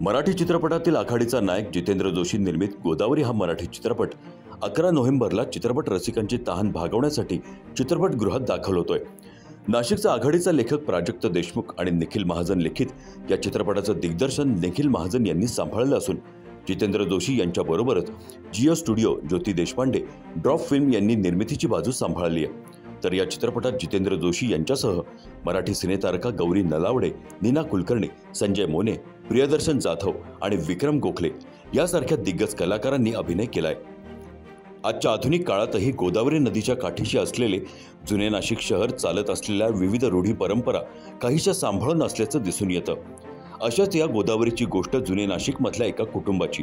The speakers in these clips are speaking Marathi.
मराठी चित्रपटातील आघाडीचा नायक जितेंद्र जोशी निर्मित गोदावरी हा मराठी चित्रपट. अकरा नोव्हेंबरला चित्रपट रसिकांची तहान भागवण्यासाठी चित्रपटगृहात दाखल होतोय. नाशिकचा आघाडीचा लेखक प्राजक्त देशमुख आणि निखिल महाजन लिखित या चित्रपटाचं दिग्दर्शन निखिल महाजन यांनी सांभाळलं असून जितेंद्र जोशी यांच्याबरोबरच Jio studio Jyoti Deshpande drop film यांनी निर्मितीची बाजू सांभाळली आहे. तर या चित्रपटात जितेंद्र जोशी यांच्यासह मराठी सिनेतारका गौरी नलावडे नीना कुलकर्णी संजय मोने प्रियदर्शन जाधव आणि विक्रम गोखले यासारख्या दिग्गज कलाकारांनी अभिनय केलाय. आजच्या आधुनिक काळातही गोदावरी नदीच्या काठीशी असलेले जुने नाशिक शहर चालत असलेल्या विविध रूढी परंपरा काहीशा सांभाळून असल्याचं दिसून येतं. अशाच या गोदावरीची गोष्ट जुने नाशिकमधल्या एका कुटुंबाची.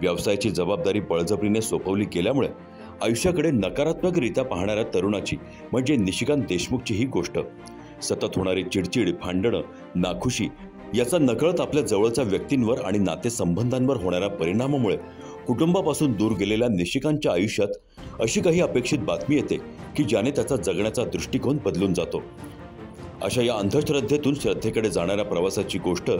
व्यवसायाची जबाबदारी बळजबरीने सोपवली गेल्यामुळे आयुष्याकडे नकारात्मकरित्या पाहणाऱ्या तरुणाची म्हणजे निशिकांत देशमुखची ही गोष्ट. सतत होणारी चिडचिड भांडणं नाखुशी याचा नकळत आपल्या जवळच्या व्यक्तींवर आणि नातेसंबंधांवर होणाऱ्या परिणामामुळे कुटुंबापासून दूर गेलेल्या निशिकांच्या आयुष्यात अशी काही अपेक्षित बातमी येते की ज्याने त्याचा जगण्याचा दृष्टिकोन बदलून जातो. अशा या अंधश्रद्धेतून श्रद्धेकडे जाणाऱ्या प्रवासाची गोष्ट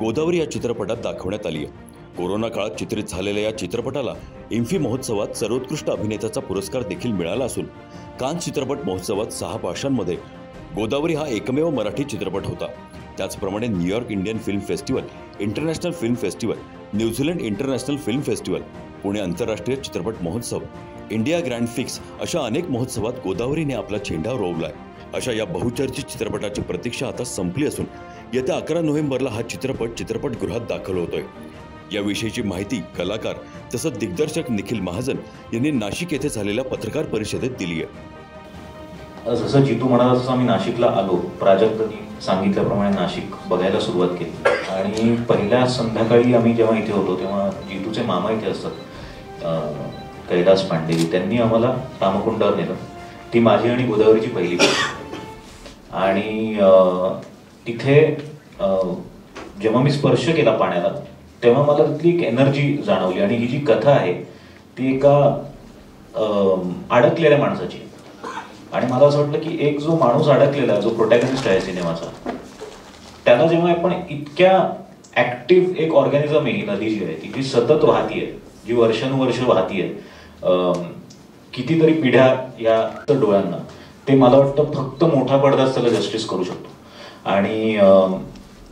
गोदावरी या चित्रपटात दाखवण्यात आली आहे कोरोना काळात चित्रित झालेल्या या चित्रपटाला इम्फी महोत्सवात सर्वोत्कृष्ट अभिनेत्याचा पुरस्कार देखील मिळाला असून कान चित्रपट महोत्सवात सहा भाषांमध्ये गोदावरी हा एकमेव मराठी चित्रपट होता. त्याचप्रमाणे New York Indian film festival international film festival New Zealand international film festival Pune आंतरराष्ट्रीय चित्रपट महोत्सव इंडिया ग्रँड फिक्स अशा अनेक महोत्सवात गोदावरीने आपला झेंडा रोवलाय. अशा या बहुचर्चित चित्रपटाची प्रतीक्षा आता संपली असून येत्या अकरा नोव्हेंबरला हा चित्रपट चित्रपटगृहात दाखल होतोय. याविषयीची माहिती कलाकार तसंच दिग्दर्शक निखिल महाजन यांनी नाशिक येथे झालेल्या पत्रकार परिषदेत दिली आहे. जसं जितू म्हणाला तसं आम्ही नाशिकला आलो. प्राजक्तनी सांगितल्याप्रमाणे नाशिक बघायला सुरुवात केली. आणि पहिल्या संध्याकाळी आम्ही जेव्हा इथे होतो तेव्हा जितूचे मामा इथे असतात कैलास पांडे त्यांनी आम्हाला रामकुंडावर नेलं. ती माझी आणि गोदावरीची पहिली आणि तिथे जेव्हा मी स्पर्श केला पाण्याला तेव्हा मला तिथली एक एनर्जी जाणवली. आणि ही जी कथा आहे ती एका अडकलेल्या माणसाची. आणि मला असं वाटलं की एक जो माणूस अडकलेला जो प्रोटॅगनिस्ट आहे सिनेमाचा त्याला जेव्हा आपण इतक्या ऍक्टिव्ह एक ऑर्गॅनिझम आहे ही नदी जी आहे ती जी सतत वाहतीये जी वर्षानुवर्ष वाहतीये कितीतरी पिढ्या या डोळ्यांना ते मला वाटतं फक्त मोठा पडदाच त्याला जस्टिस करू शकतो. आणि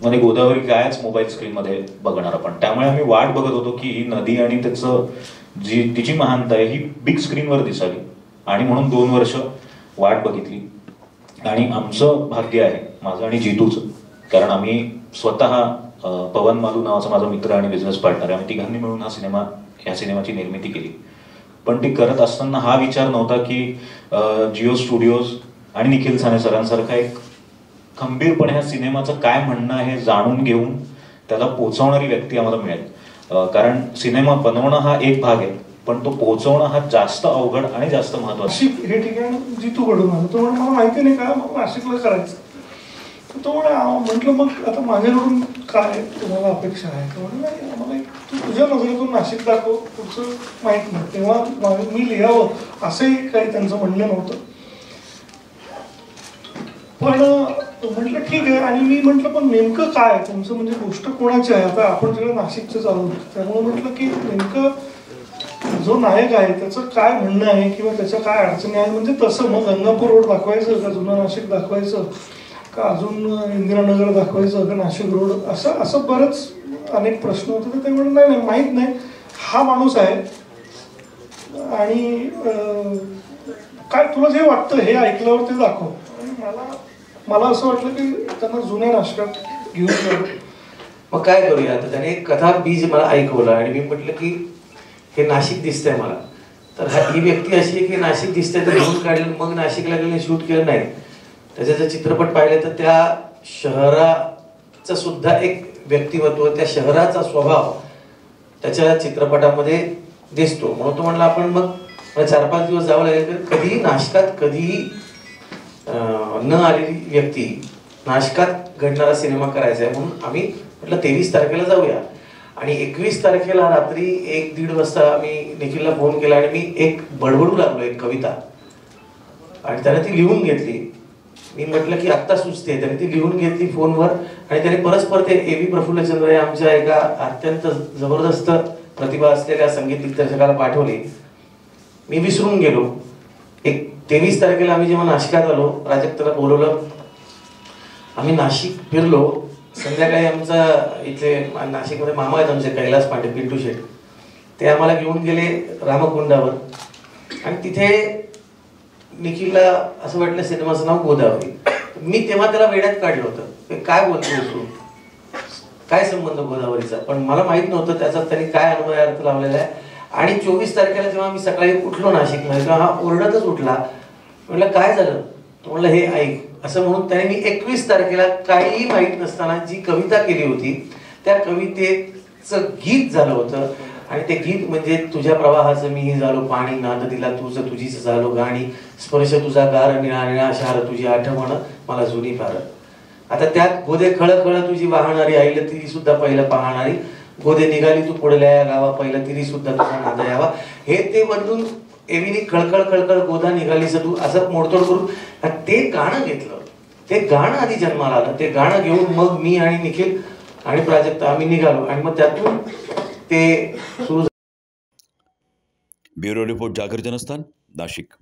म्हणजे गोदावरी कायच मोबाईल स्क्रीनमध्ये बघणार आपण. त्यामुळे आम्ही वाट बघत होतो की ही नदी आणि त्याचं जी तिची महानता आहे ही बिग स्क्रीनवर दिसावी. आणि म्हणून दोन वर्ष वाट बघितली. आणि आमचं भाग्य आहे माझं आणि जितूचं. कारण आम्ही स्वतः पवन मालू नावाचा माझा मित्र आणि बिझनेस पार्टनर आम्ही तिघांनी मिळून हा सिनेमा या सिनेमाची निर्मिती केली. पण ती करत असताना हा विचार नव्हता की जिओ स्टुडिओज आणि निखिल साने सरांसारखा एक खंबीरपणे ह्या सिनेमाचं काय म्हणणं आहे जाणून घेऊन त्याला पोचवणारी व्यक्ती आम्हाला मिळेल. कारण सिनेमा बनवणं हा एक भाग आहे पण तो पोहोचवणं हा जास्त अवघड आणि जास्त महत्त्वाचा हे ठिकाण जितू घडून आलं तो म्हणे मला माहिती नाही का मग नाशिकला करायचं. तो म्हणे म्हटलं मग आता माझ्याकडून काय तुम्हाला अपेक्षा आहे का? म्हणे नाही आम्हाला एक तू तुझ्या नजरेतून नाशिक दाखव पुढचं माहीत नाही. तेव्हा मी लिहावं असंही काही त्यांचं म्हणणं नव्हतं. पण म्हटलं ठीक आहे. आणि मी म्हटलं पण नेमकं काय तुमचं म्हणजे गोष्ट कोणाची आहे? आता आपण सगळं नाशिकचं चालू त्यामुळे म्हटलं की नेमकं जो नायक आहे त्याचं काय म्हणणं आहे किंवा त्याच्या काय अडचणी आहे म्हणजे तसं मग गंगापूर रोड दाखवायचं का जुनं नाशिक दाखवायचं? का अजून इंदिरानगर दाखवायचं का नाशिक रोड? असं असं बरंच अनेक प्रश्न होते. तर ते म्हणून नाही नाही माहीत नाही. हा माणूस आहे. आणि काय तुला जे वाटतं हे ऐकल्यावर ते दाखव. आणि मला मला असं वाटलं की त्यांना जुन्या नाशकात घेऊन मग काय करूया? आता त्याने एक कथा बीज मला ऐकवलं आणि मी म्हटलं की हे नाशिक दिसतंय मला. तर हा ही व्यक्ती अशी आहे की नाशिक दिसतंय तर घेऊन काढलं मग नाशिकला गेले शूट केलं नाही. त्याचे जर चित्रपट पाहिले तर त्या शहराचं सुद्धा एक व्यक्तिमत्व त्या शहराचा स्वभाव त्याच्या चित्रपटामध्ये दिसतो. म्हणून तो म्हणला आपण मग मला चार पाच दिवस जावं लागेल तर कधीही नाशकात कधीही न आलेली व्यक्ती नाशकात घडणारा सिनेमा करायचा आहे म्हणून आम्ही म्हटलं तेवीस तारखेला जाऊया. आणि एकवीस तारखेला रात्री एक दीड वाजता मी निखिलला फोन केला आणि मी एक बडबडू लागलो एक कविता. आणि त्याने ती लिहून घेतली. मी म्हटलं की आत्ता सुचते. त्याने ती लिहून घेतली फोनवर आणि त्याने परस्पर ते ए व्ही प्रफुल्लचंद्र या आमच्या एका अत्यंत जबरदस्त प्रतिभा असलेल्या संगीत दिग्दर्शकाला पाठवली. मी विसरून गेलो. एक तेवीस तारखेला आम्ही जेव्हा नाशिकात आलो प्राजक्ताला बोलवलं. आम्ही नाशिक फिरलो. संध्याकाळी आमचा इथे नाशिकमध्ये मामा आहेत आमचे कैलास पांडे पिंटू शेठ. ते आम्हाला घेऊन गेले रामकुंडावर. आणि तिथे निखिलला असं वाटलं सिनेमाचं नाव गोदावरी. मी तेव्हा त्याला वेड्यात काढलं होतं. ते काय बोलतो तू? काय संबंध गोदावरीचा? पण मला माहीत नव्हतं त्याचा त्यांनी काय अन्वय अर्थ लावलेला आहे. आणि चोवीस तारखेला जेव्हा मी सकाळी उठलो नाशिकला तेव्हा हा ओरडतच उठला. म्हटलं काय झालं? तो म्हणलं हे ऐक. असं म्हणून त्याने मी एकवीस तारखेला काहीही माहीत नसताना जी कविता केली होती त्या कवितेचं गीत झालं होतं. आणि ते गीत म्हणजे तुझ्या प्रवाहाचं मी झालो पाणी नाद दिला तुझं तुझीच झालो गाणी. स्पर्श तुझा गार निळा निळा शार तुझी आठवण मला जुनी फार. आता त्यात गोदे खळ खळ तुझी वाहणारी आईल ती सुद्धा पहिलं पाहणारी. गोदे निघाली तू पुढल्या या गावा पहिला तिरी सुद्धा तुझा नादा यावा. हे ते बदलून एमिनी खळखळ खळखळ गोदा निघाली तू असं मोडतोड करून ते गाणं घेतलं. ते गाणं आधी जन्माला आलं. ते गाणं घेऊन मग मी आणि निखिल आणि प्राजक्ता आम्ही निघालो. आणि मग त्यातून ते सुरू ब्युरो रिपोर्ट जागर जनस्थान नाशिक.